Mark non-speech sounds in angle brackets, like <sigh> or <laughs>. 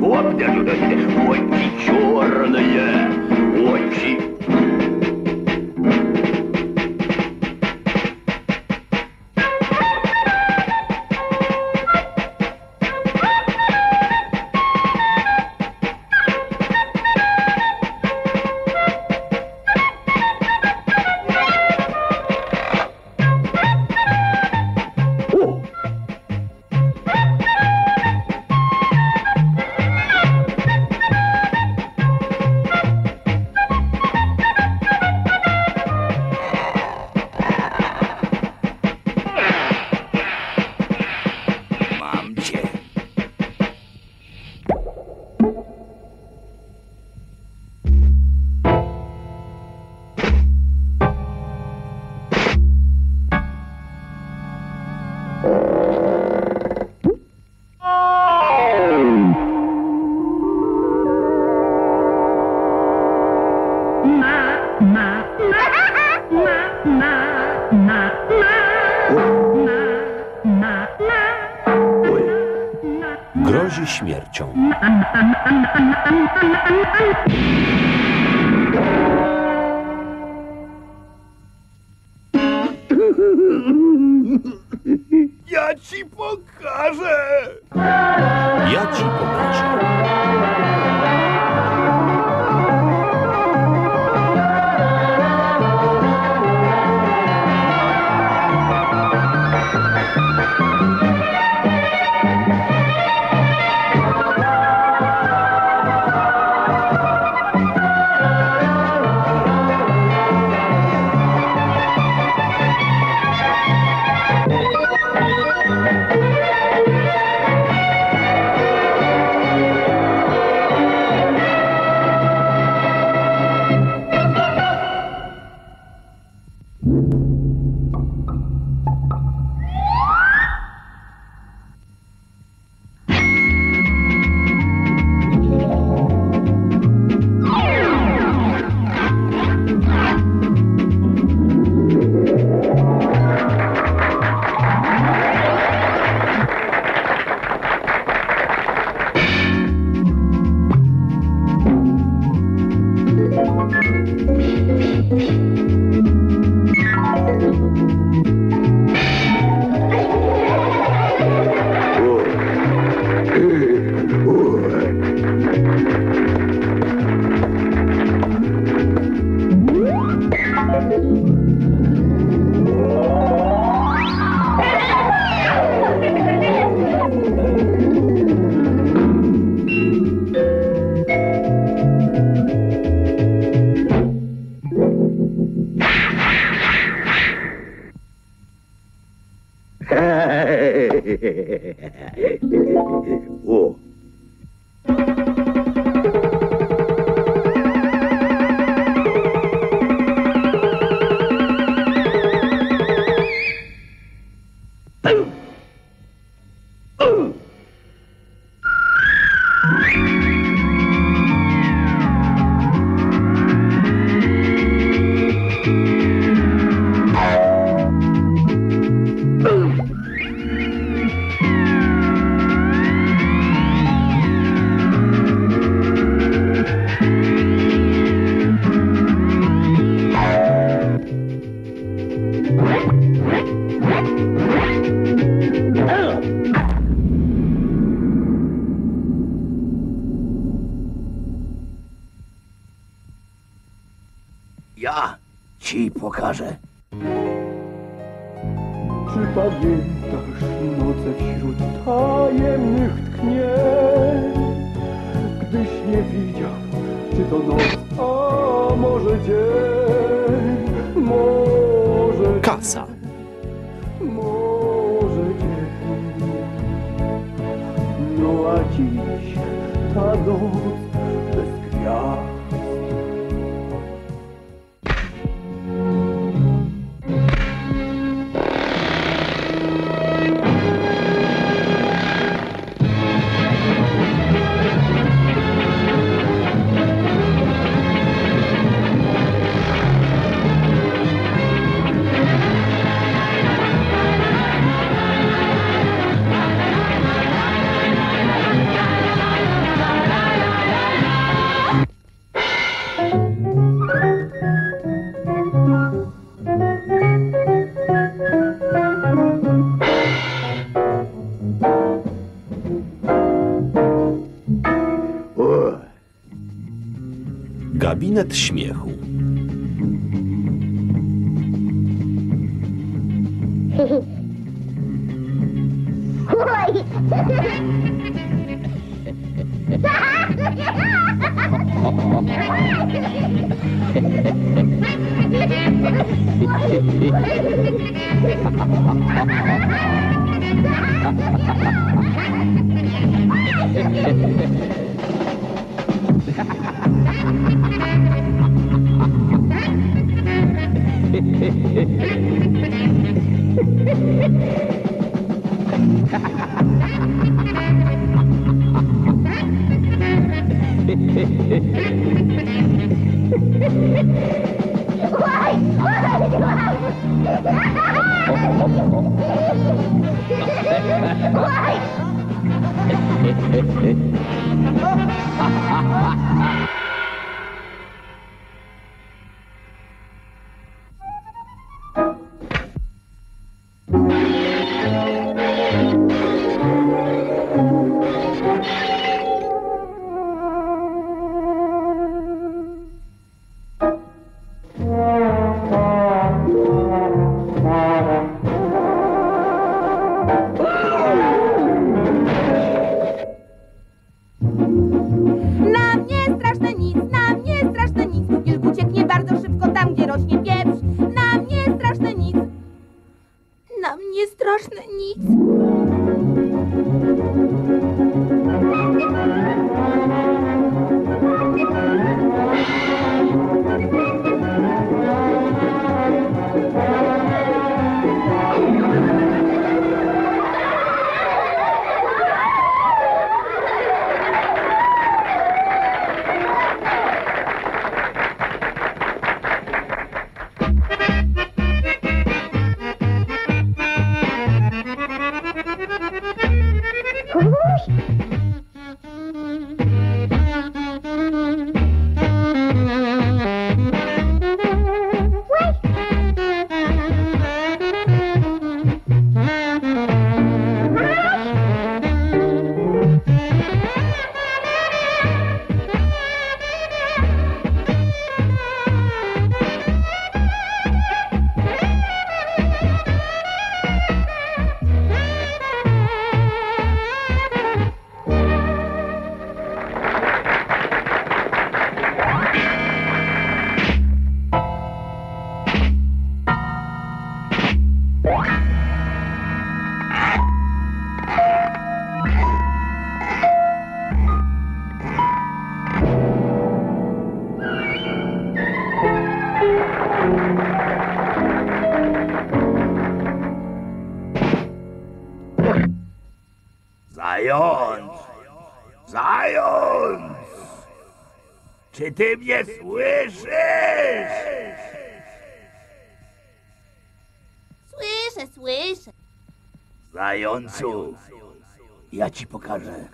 What Grozi śmiercią. Ja ci pokażę! Ja ci pokażę. Thank you. 哎 <laughs> ja ci pokażę. Czy pamiętasz noce wśród tajemnych tknień? Gdyś nie widział, czy to noc, a może dzień, może Kasa. Gabinet śmiechu. Ha ha ha! Why? Música Czy ty mnie słyszysz? Słyszę, słyszę. Zającu, ja ci pokażę.